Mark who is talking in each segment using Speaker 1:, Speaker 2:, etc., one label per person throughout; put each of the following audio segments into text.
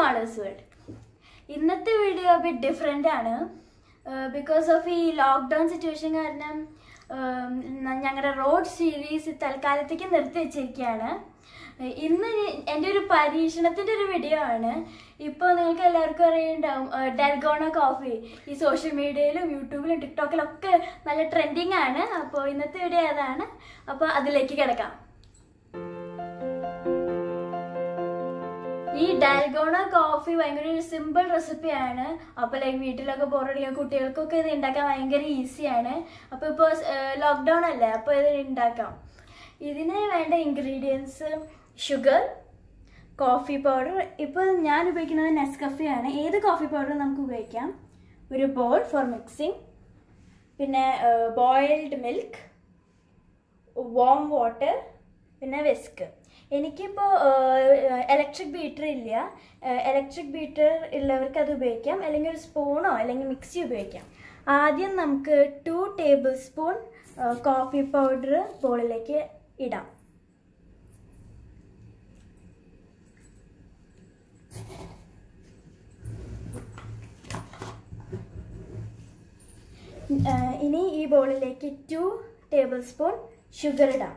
Speaker 1: Mothers world ഇന്നത്തെ video bit different ആണ്. Because of ഈ ലോക്ക്ഡൗൺ സിറ്റുവേഷൻ കാരണം ഞങ്ങളുടെ റോഡ് സീരീസ് തൽക്കാലത്തേക്ക് നിർത്തി വെച്ചിരിക്കുകയാണ് ഇന്ന് എന്റെ ഒരു പരീക്ഷണത്തിന്റെ ഒരു വീഡിയോ ആണ്. ഇപ്പോൾ നിങ്ങൾക്ക് എല്ലാവർക്കും അറിയുണ്ടാവും ഡെൽഗോണ കോഫി ഈ സോഷ്യൽ മീഡിയയിലും യൂട്യൂബിലും ടിക്ടോക്കിലും ഒക്കെ നല്ല ട്രെൻഡിങ് ആണ്. അപ്പോൾ ഇന്നത്തെ വീഡിയോ അതാണ് അപ്പോൾ അതിലേക്ക് കിടക്കാം. ഈ ഡാൽഗോണ കോഫി ഭയങ്കര ഒരു സിമ്പിൾ റെസിപ്പിയാണ് അപ്പോൾ ലൈക് വീട്ടിലൊക്കെ ബോറടിക്കുക കുട്ടികൾക്കൊക്കെ ഇത് ഉണ്ടാക്കാൻ ഭയങ്കര ഈസിയാണ് അപ്പോൾ ഇപ്പോൾ ലോക്ക്ഡൗൺ അല്ലേ? അപ്പോൾ ഇത് ഉണ്ടാക്കാം ഇതിന് വേണ്ട ഇൻഗ്രീഡിയൻസ് ഷുഗർ കോഫി പൗഡർ ഇപ്പോൾ ഞാൻ ഉപയോഗിക്കുന്നത് നെസ്കഫി ആണ്. ഏത് കോഫി പൗഡർ നമുക്ക് ഉപയോഗിക്കാം? ഒരു ബോൾ ഫോർ മിക്സിങ് പിന്നെ ബോയിൽഡ് മിൽക്ക് വാം വാട്ടർ പിന്നെ വെസ്ക്. എനിക്കിപ്പോൾ ഇലക്ട്രിക് ബീറ്റർ ഇല്ല. ഇലക്ട്രിക് ബീറ്റർ ഉള്ളവർക്ക് അത് ഉപയോഗിക്കാം. അല്ലെങ്കിൽ ഒരു സ്പൂണോ അല്ലെങ്കിൽ മിക്സി ഉപയോഗിക്കാം. ആദ്യം നമുക്ക് two tablespoon coffee powder ബോളിലേക്ക് ഇടാം. ഇനി ഈ ബോളിലേക്ക് ടു ടേബിൾ സ്പൂൺ ഷുഗർ ഇടാം.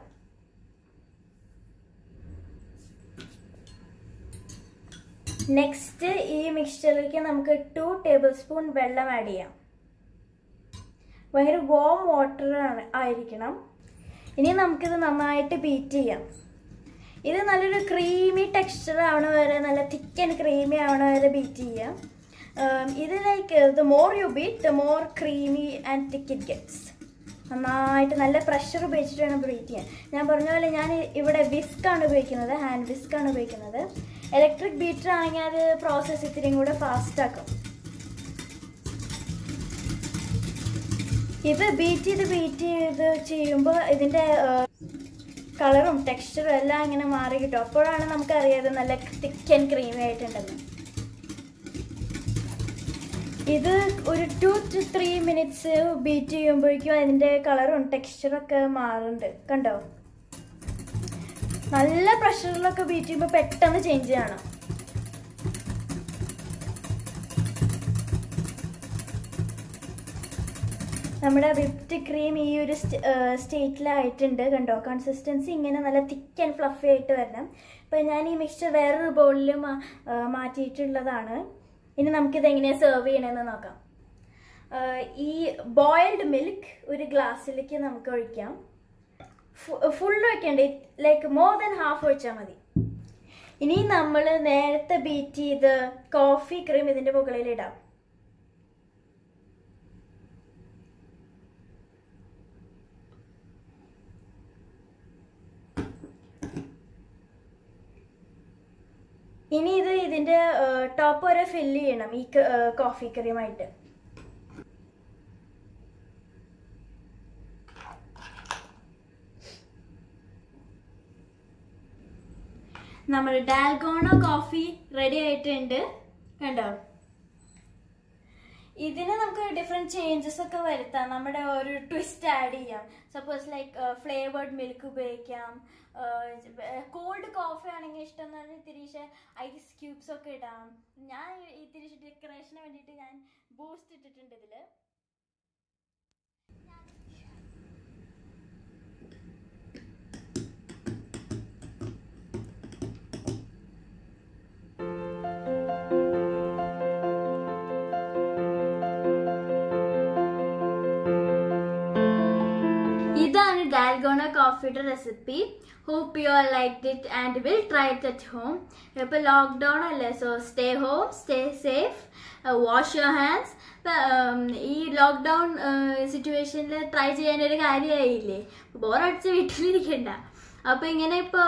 Speaker 1: നെക്സ്റ്റ് ഈ മിക്സ്ചറിലേക്ക് നമുക്ക് ടു ടേബിൾ സ്പൂൺ വെള്ളം ആഡ് ചെയ്യാം. ഭയങ്കര വോം വാട്ടർ ആയിരിക്കണം. ഇനി നമുക്കിത് നന്നായിട്ട് ബീറ്റ് ചെയ്യാം. ഇത് നല്ലൊരു ക്രീമി ടെക്സ്ചർ ആവണ വരെ നല്ല തിക്ക് ആൻഡ് ക്രീമി ആവണ വരെ ബീറ്റ് ചെയ്യാം. ഇത് like the more you beat the more creamy and thick it gets നന്നായിട്ട് നല്ല പ്രഷർ ഉപയോഗിച്ചിട്ട് വേണം ബ്രീറ്റ് ചെയ്യാൻ ഞാൻ പറഞ്ഞ പോലെ ഞാൻ ഇവിടെ വിസ്ക് ആണ് ഉപയോഗിക്കുന്നത് ഹാൻഡ് വിസ്ക് ആണ് ഉപയോഗിക്കുന്നത്. ഇലക്ട്രിക് ബീറ്റർ ആണെങ്കിൽ അത് പ്രോസസ്സ് ഇത്തിരിയും കൂടെ ഫാസ്റ്റ് ആക്കും. ഇത് ബീറ്റ് ചെയ്ത് ബീറ്റ് ചെയ്ത് ചെയ്യുമ്പോൾ ഇതിന്റെ കളറും ടെക്സ്ചറും എല്ലാം ഇങ്ങനെ മാറി കിട്ടും. അപ്പോഴാണ് നമുക്കറിയാതെ നല്ല തിക്ക് ആൻഡ് ക്രീമി ആയിട്ടുണ്ടെന്ന്. ഇത് ഒരു two two three minutes beat ചെയ്യുമ്പോഴേക്കും അതിന്റെ കളറും ടെക്സ്ചറൊക്കെ മാറുന്നുണ്ട്. കണ്ടോ? നല്ല പ്രഷറിലൊക്കെ ബീറ്റ് ചെയ്യുമ്പോൾ പെട്ടെന്ന് ചേഞ്ച് ചെയ്യണം. നമ്മുടെ വിപ്റ്റ് ക്രീം ഈ ഒരു സ്റ്റേറ്റിലായിട്ടുണ്ട് കണ്ടോ? കൺസിസ്റ്റൻസി ഇങ്ങനെ നല്ല തിക്ക് ആൻഡ് ഫ്ലഫി ആയിട്ട് വരണം. ഇപ്പം ഞാൻ ഈ മിക്സ്ചർ വേറൊരു ബൗളിൽ മാറ്റിയിട്ടുള്ളതാണ്. ഇനി നമുക്കിത് എങ്ങനെയാണ് സെർവ് ചെയ്യണമെന്ന് നോക്കാം. ഈ ബോയിൽഡ് മിൽക്ക് ഒരു ഗ്ലാസ്സിലേക്ക് നമുക്ക് ഒഴിക്കാം. ഫുൾ ഒഴിക്കണ്ടേ ലൈക്ക് മോർ ദാൻ ഹാഫ് ഒഴിച്ചാൽ മതി. ഇനി നമ്മൾ നേരത്തെ ബീറ്റ് ചെയ്ത് കോഫി ക്രീം ഇതിന്റെ മുകളിൽ ഇടാം. ഇനി ഇത് ഇതിന്റെ ടോപ്പ് വരെ ഫില്ല് ചെയ്യണം ഈ കോഫി ക്രീമായിട്ട് നമ്മൾ ഡാൽഗോണോ കോഫി റെഡി ആയിട്ടുണ്ട്. കണ്ടോ? ഇതിന് നമുക്ക് ഡിഫറെന്റ് ചേഞ്ചസ് ഒക്കെ വരുത്താം. നമ്മുടെ ഒരു ട്വിസ്റ്റ് ആഡ് ചെയ്യാം. സപ്പോസ് ലൈക്ക് ഫ്ലേവേർഡ് മിൽക്ക് ഉപയോഗിക്കാം. കോൾഡ് കോഫി ആണെങ്കിൽ ഇഷ്ടം എന്ന് പറഞ്ഞാൽ തിരിച്ച് ഐസ് ക്യൂബ്സ് ഒക്കെ ഇടാം. ഞാൻ ഈ തിരിച്ച് ഡെക്കറേഷന് വേണ്ടിയിട്ട് ഞാൻ ബൂസ്റ്റ് ഇട്ടിട്ടുണ്ട് ഇതിൽ കോഫിയുടെ recipe hope you are like it and will try it at home ഇപ്പോൾ ലോക്ക്ഡൗൺ അല്ലേ? So stay home stay safe wash your hands ഈ ലോക്ക്ഡൗൺ സിറ്റുവേഷനിൽ ട്രൈ ചെയ്യാനൊരു കാര്യമായില്ലേ ബോറടിച്ച് വീട്ടിലിരിക്കണ്ട. അപ്പോൾ ഇങ്ങനെ ഇപ്പോൾ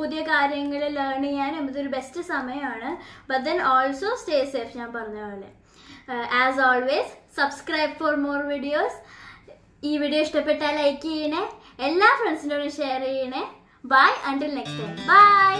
Speaker 1: പുതിയ കാര്യങ്ങൾ ലേൺ ചെയ്യാനും ഇതൊരു ബെസ്റ്റ് സമയമാണ്. But then also stay safe ഞാൻ പറഞ്ഞ പോലെ. As always subscribe for more videos ഈ വീഡിയോ ഇഷ്ടപ്പെട്ടാൽ ലൈക്ക് ചെയ്യണേ. എല്ലാ ഫ്രണ്ട്സിനോടും ഷെയർ ചെയ്യണേ. Bye until next time bye